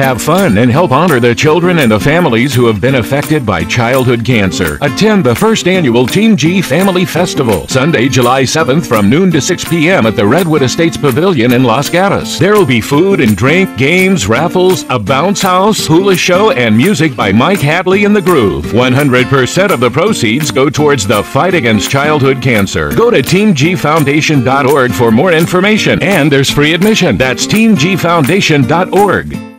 Have fun and help honor the children and the families who have been affected by childhood cancer. Attend the first annual Team G Family Festival, Sunday, July 7th from noon to 6 p.m. at the Redwood Estates Pavilion in Los Gatos. There will be food and drink, games, raffles, a bounce house, hula show, and music by Mike Hadley and the Groove. 100% of the proceeds go towards the fight against childhood cancer. Go to teamgfoundation.org for more information, and there's free admission. That's teamgfoundation.org.